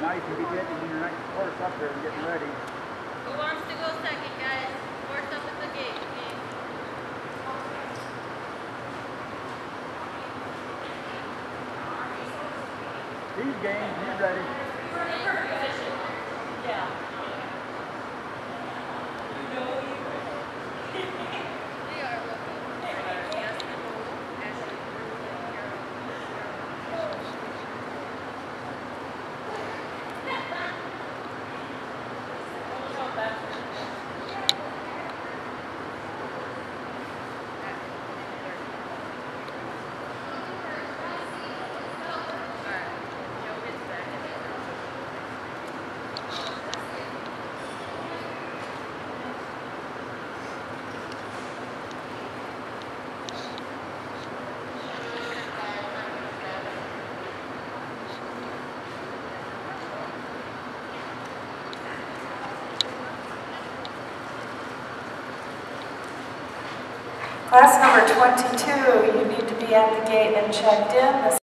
Now you can be getting your next course up there and getting ready. Who wants to go second, guys? Horse up at the gate, please. He's game, he's ready. Class number 22, you need to be at the gate and checked in. The